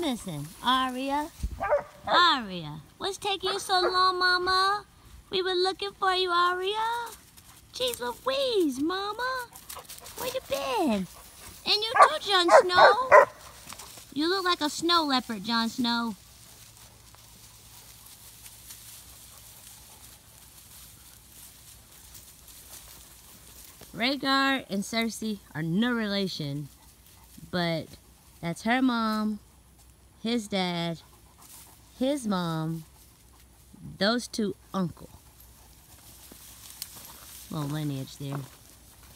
missing? Aria? Aria, what's taking you so long, Mama? We were looking for you, Aria. Jeez Louise, Mama. Where you been? And you too, Jon Snow. You look like a snow leopard, Jon Snow. Rhaegar and Cersei are no relation, but that's her mom, his dad, his mom, those two uncle. Little lineage there.